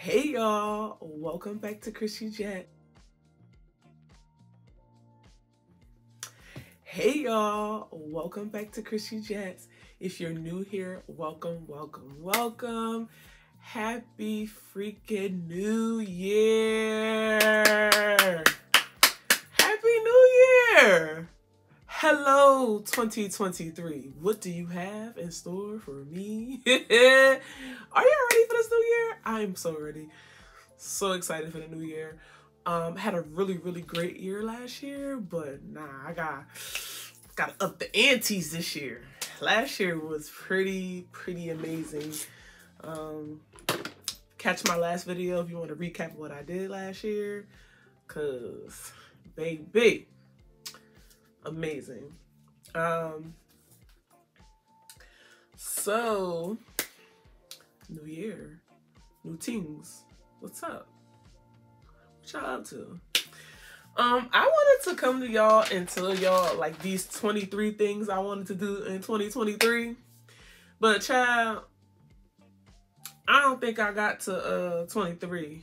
Hey y'all, welcome back to Chrissy Chatz. Hey y'all, welcome back to Chrissy Chatz. If you're new here, welcome, welcome, welcome. Happy freaking New Year! Happy New Year! Hello, 2023. What do you have in store for me? Are you ready for this new year? I'm so ready. So excited for the new year. Um, had a really, really great year last year, but nah, I got got to up the antes this year. Last year was pretty, pretty amazing. Um, catch my last video if you want to recap what I did last year. Cause baby, amazing. Um so new year, new things. What's up? What y'all up to? Um, I wanted to come to y'all and tell y'all like these 23 things I wanted to do in 2023. But child, I don't think I got to uh 23.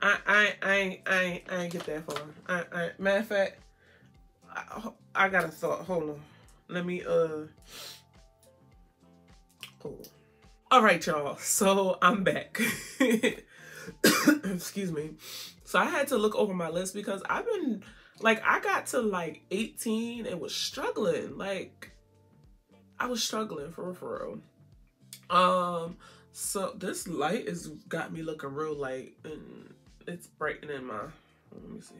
I I I ain't I I ain't get that far. I, I matter of fact, I, I got a thought. Hold on. Let me uh. Hold All right, y'all. So I'm back. Excuse me. So I had to look over my list because I've been like I got to like 18 and was struggling. Like I was struggling for for real. Um, so this light has got me looking real light and it's brightening my, let me see.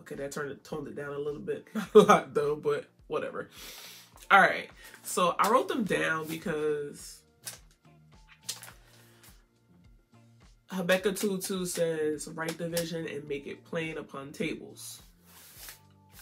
Okay, that turned it, toned it down a little bit. A lot though, but whatever. All right, so I wrote them down because Habakkuk 2 says, write the vision and make it plain upon tables.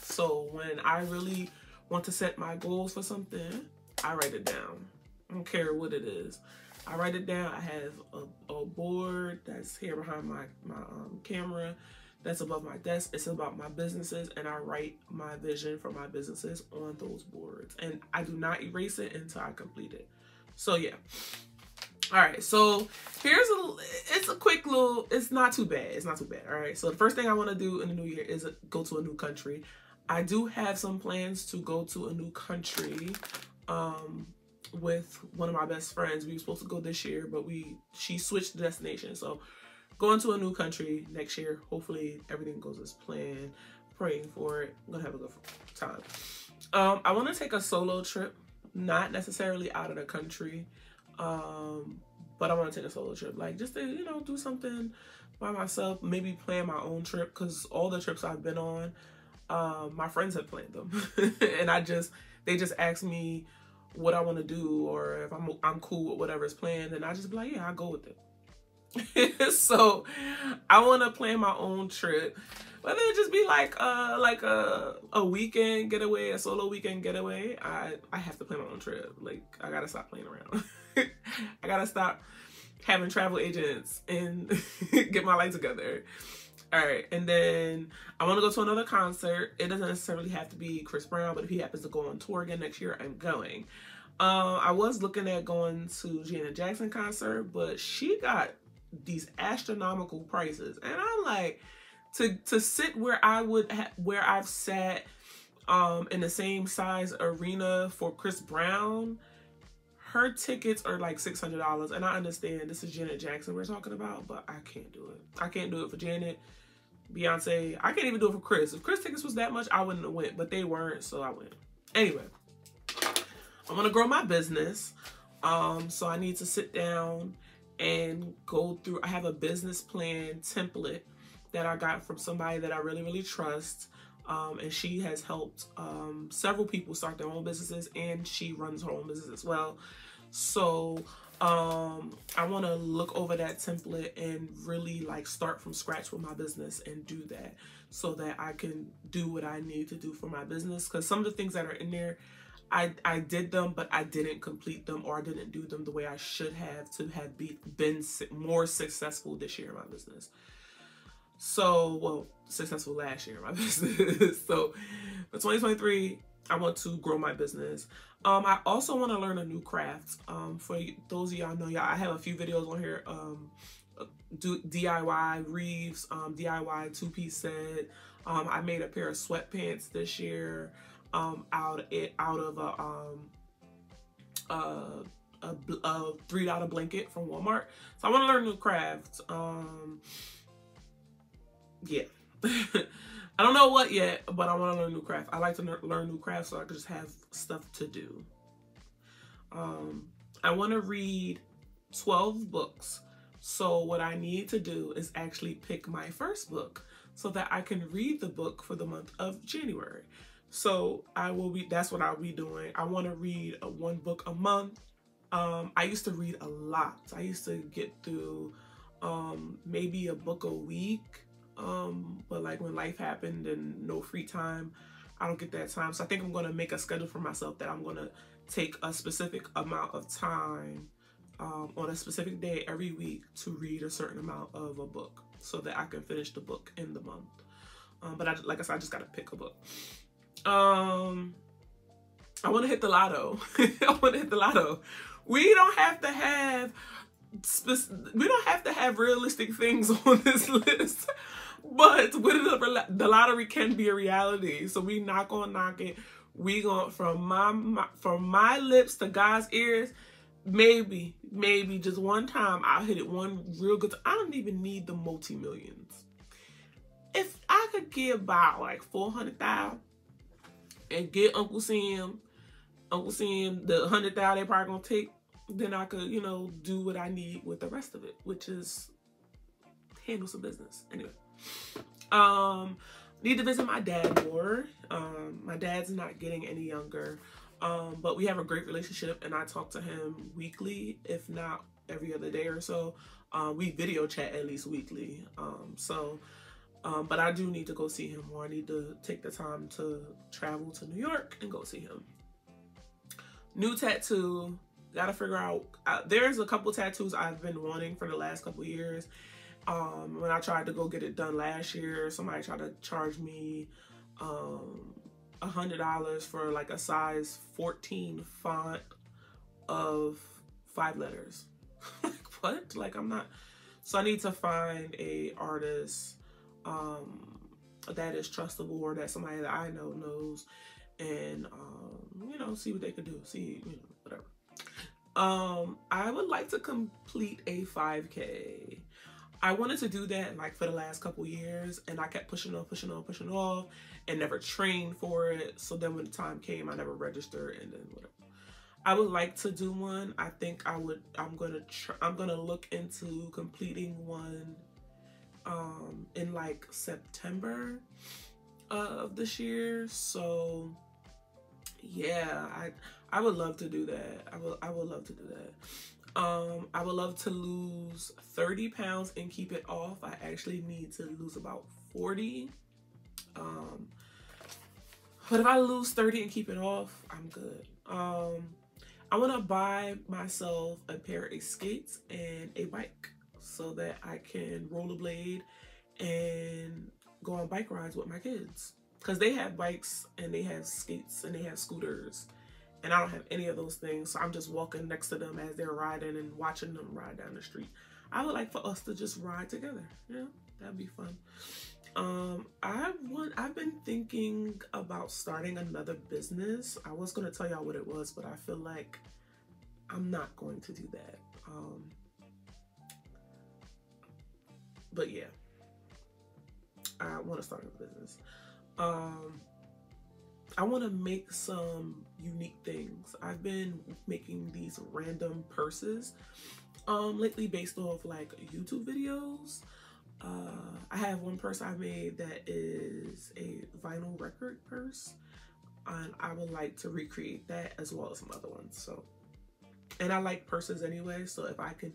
So when I really want to set my goals for something, I write it down. I don't care what it is. I write it down. I have a, a board that's here behind my, my um, camera that's above my desk. It's about my businesses and I write my vision for my businesses on those boards. And I do not erase it until I complete it. So yeah. All right, so here's a, it's a quick little, it's not too bad. It's not too bad. All right, so the first thing I want to do in the new year is go to a new country. I do have some plans to go to a new country. Um, with one of my best friends. We were supposed to go this year, but we she switched the destination. So going to a new country next year. Hopefully everything goes as planned. Praying for it. I'm gonna have a good time. Um, I want to take a solo trip, not necessarily out of the country, um, but I want to take a solo trip, like just to you know do something by myself. Maybe plan my own trip because all the trips I've been on, um, my friends have planned them, and I just they just asked me what I want to do or if I'm I'm cool with whatever's planned, and I just be like, yeah, I'll go with it. so I want to plan my own trip, whether it just be like uh like a a weekend getaway, a solo weekend getaway. I I have to plan my own trip. Like I gotta stop playing around. I gotta stop having travel agents and get my life together. All right, and then I want to go to another concert. It doesn't necessarily have to be Chris Brown, but if he happens to go on tour again next year, I'm going. Um, I was looking at going to Janet Jackson concert, but she got these astronomical prices, and I'm like, to to sit where I would where I've sat um in the same size arena for Chris Brown, her tickets are like six hundred dollars, and I understand this is Janet Jackson we're talking about, but I can't do it. I can't do it for Janet. Beyonce. I can't even do it for Chris. If Chris tickets was that much, I wouldn't have went, but they weren't, so I went. Anyway, I want to grow my business. Um, so I need to sit down and go through. I have a business plan template that I got from somebody that I really, really trust. Um, and she has helped um, several people start their own businesses and she runs her own business as well. So um i want to look over that template and really like start from scratch with my business and do that so that i can do what i need to do for my business because some of the things that are in there i i did them but i didn't complete them or i didn't do them the way i should have to have be, been more successful this year in my business so well successful last year in my business so for 2023 I want to grow my business. Um, I also want to learn a new craft. Um, for those of y'all know, y'all, I have a few videos on here. Um, do DIY Reeves, um, DIY two piece set. Um, I made a pair of sweatpants this year, um, out it out of a um, a, a, a three dollar blanket from Walmart. So I want to learn new crafts. Um, yeah. I don't know what yet, but I want to learn new crafts. I like to learn new crafts so I can just have stuff to do. Um, I want to read 12 books. So what I need to do is actually pick my first book so that I can read the book for the month of January. So I will be, that's what I'll be doing. I want to read one book a month. Um, I used to read a lot. I used to get through um, maybe a book a week. Um, but like when life happened and no free time, I don't get that time. So I think I'm going to make a schedule for myself that I'm going to take a specific amount of time um, on a specific day every week to read a certain amount of a book so that I can finish the book in the month. Um, but I, like I said, I just got to pick a book. Um, I want to hit the lotto. I want to hit the lotto. We don't have to have we don't have to have realistic things on this list, but the, the lottery can be a reality. So we not gonna knock it. We going from my, my from my lips to God's ears. Maybe, maybe just one time I'll hit it one real good. I don't even need the multi millions. If I could get about like four hundred thousand and get Uncle Sam, Uncle Sam the hundred thousand they probably gonna take, then I could, you know, do what I need with the rest of it, which is handle some business. Anyway. Um need to visit my dad more. Um my dad's not getting any younger. Um, but we have a great relationship and I talk to him weekly, if not every other day or so. Um, we video chat at least weekly. Um, so um, but I do need to go see him more. I need to take the time to travel to New York and go see him. New tattoo. Gotta figure out. Uh, there's a couple tattoos I've been wanting for the last couple years. Um, when I tried to go get it done last year, somebody tried to charge me um, a hundred dollars for like a size 14 font of five letters. like what? Like I'm not. So I need to find a artist um, that is trustable or that somebody that I know knows and, um, you know, see what they could do. See, you know, whatever. Um, I would like to complete a 5K. I wanted to do that like for the last couple years and I kept pushing off, pushing off, pushing off and never trained for it. So then when the time came, I never registered and then whatever. I would like to do one. I think I would, I'm going to, I'm going to look into completing one um, in like September of this year. So yeah, I I would love to do that. I will I would love to do that. Um, I would love to lose 30 pounds and keep it off. I actually need to lose about 40. Um, but if I lose 30 and keep it off, I'm good. Um, I want to buy myself a pair of skates and a bike so that I can rollerblade and go on bike rides with my kids. Because they have bikes and they have skates and they have scooters. And I don't have any of those things. So I'm just walking next to them as they're riding and watching them ride down the street. I would like for us to just ride together. Yeah, that'd be fun. Um, I want I've been thinking about starting another business. I was gonna tell y'all what it was, but I feel like I'm not going to do that. Um, but yeah, I want to start a business. Um, I want to make some unique things. I've been making these random purses um, lately based off like YouTube videos. Uh, I have one purse I made that is a vinyl record purse and I would like to recreate that as well as some other ones. So, and I like purses anyway. So if I can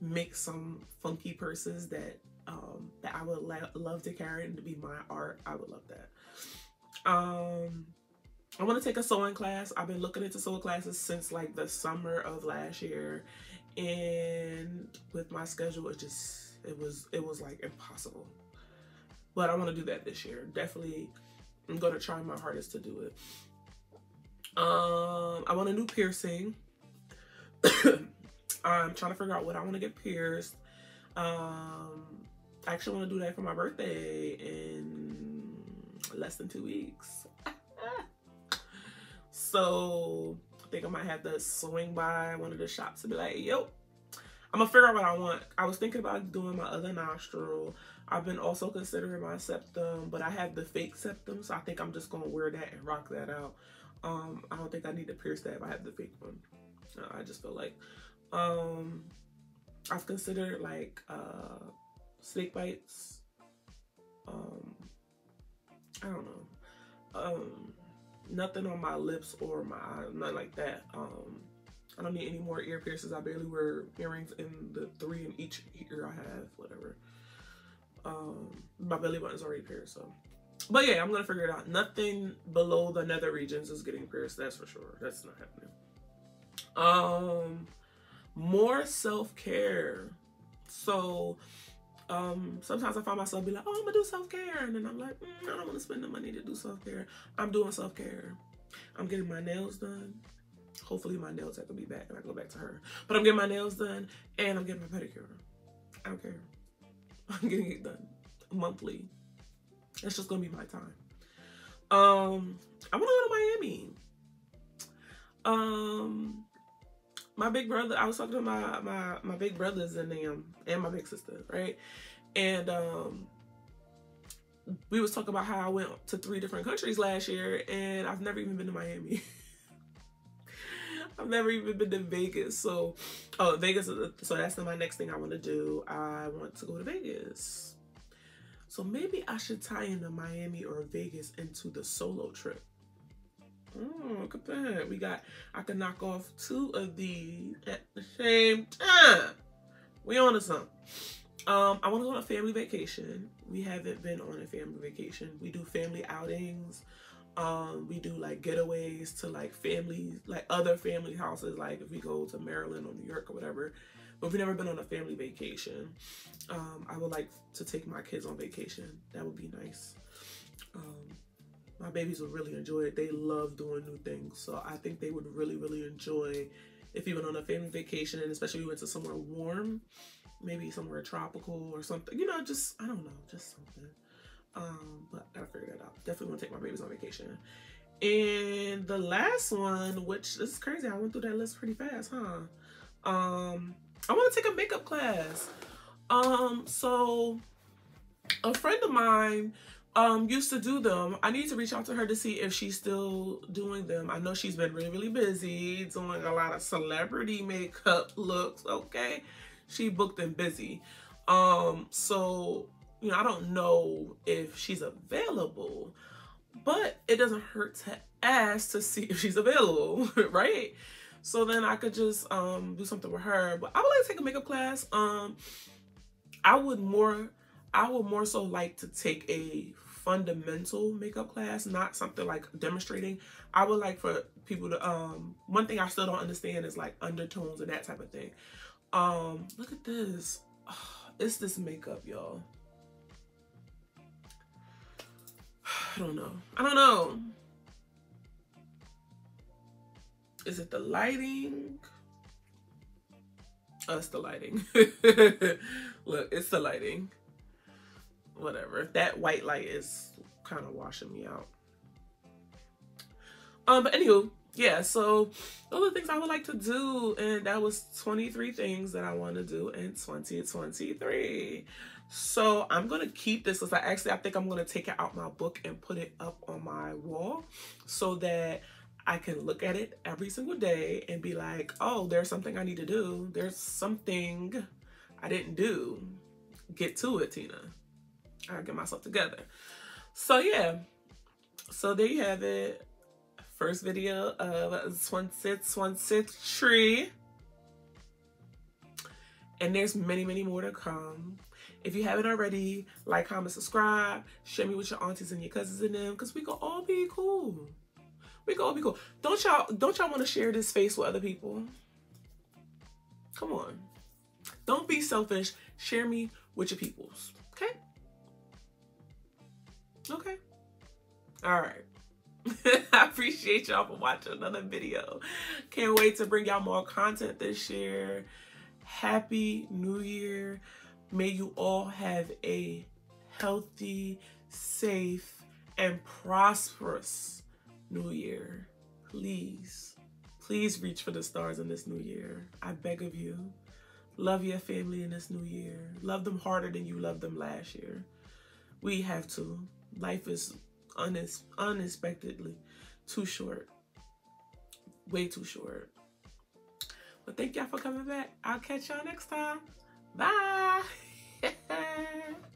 make some funky purses that um, that I would love to carry and to be my art, I would love that. Um, I want to take a sewing class. I've been looking into sewing classes since like the summer of last year, and with my schedule, it just it was it was like impossible. But I want to do that this year. Definitely, I'm gonna try my hardest to do it. Um, I want a new piercing. I'm trying to figure out what I want to get pierced. Um, I actually want to do that for my birthday in less than two weeks. so I think I might have to swing by one of the shops and be like, yo, I'm gonna figure out what I want. I was thinking about doing my other nostril. I've been also considering my septum, but I have the fake septum, so I think I'm just gonna wear that and rock that out. Um, I don't think I need to pierce that if I have the fake one. Uh, I just feel like um, I've considered like uh, snake bites. Um, I don't know. Um, nothing on my lips or my eyes, nothing like that. Um, I don't need any more ear piercings. I barely wear earrings in the three in each ear I have, whatever. Um, my belly button's already pierced, so. But yeah, I'm gonna figure it out. Nothing below the nether regions is getting pierced, that's for sure. That's not happening. Um, more self-care. So, um, sometimes I find myself be like, oh, I'm gonna do self-care. And then I'm like, mm, I don't wanna spend the money to do self-care. I'm doing self-care. I'm getting my nails done. Hopefully my nails have to be back and I go back to her. But I'm getting my nails done and I'm getting my pedicure. I don't care. I'm getting it done monthly. It's just gonna be my time. Um, I wanna go to Miami. Um, my big brother, I was talking to my my my big brothers and them and my big sister, right? And um we was talking about how I went to three different countries last year and I've never even been to Miami. I've never even been to Vegas. So, oh, Vegas. So that's my next thing I want to do. I want to go to Vegas. So maybe I should tie into Miami or Vegas into the solo trip. Oh, look at that. We got, I can knock off two of these at the same time. We on to something. Um, I want to go on a family vacation. We haven't been on a family vacation. We do family outings. Um, we do like getaways to like families, like other family houses, like if we go to Maryland or New York or whatever. But we've never been on a family vacation. Um, I would like to take my kids on vacation. That would be nice. Um, my babies would really enjoy it. They love doing new things. So I think they would really, really enjoy if we went on a family vacation and especially we went to somewhere warm, maybe somewhere tropical or something. You know, just, I don't know, just something. Um, but I gotta figure that out. Definitely want to take my babies on vacation. And the last one, which this is crazy, I went through that list pretty fast, huh? Um, I want to take a makeup class. Um, so a friend of mine um used to do them. I need to reach out to her to see if she's still doing them. I know she's been really, really busy doing a lot of celebrity makeup looks, okay? She booked and busy. Um, so you know, I don't know if she's available, but it doesn't hurt to ask to see if she's available, right? So then I could just um do something with her. But I would like to take a makeup class. Um I would more I would more so like to take a fundamental makeup class, not something like demonstrating. I would like for people to um one thing I still don't understand is like undertones and that type of thing. Um look at this. Oh, it's this makeup, y'all. I don't know. I don't know. Is it the lighting? Oh, it's the lighting. Look, it's the lighting. Whatever. That white light is kind of washing me out. Um, but anywho, yeah, so those are things I would like to do. And that was 23 things that I want to do in 2023. So I'm going to keep this list. I actually, I think I'm going to take it out my book and put it up on my wall so that I can look at it every single day and be like, oh, there's something I need to do. There's something I didn't do. Get to it, Tina. I'll get myself together. So yeah. So there you have it. First video of Swansith Swansith Tree. And there's many, many more to come. If you haven't already, like, comment, subscribe, share me with your aunties and your cousins and them, because we can all be cool. We can all be cool. Don't y'all don't y'all want to share this space with other people? Come on. Don't be selfish. Share me with your peoples. Okay? All right. I appreciate y'all for watching another video. Can't wait to bring y'all more content this year. Happy New Year. May you all have a healthy, safe, and prosperous New Year. Please, please reach for the stars in this new year. I beg of you. Love your family in this new year. Love them harder than you loved them last year. We have to life is unexpectedly too short. Way too short. But thank y'all for coming back. I'll catch y'all next time. Bye.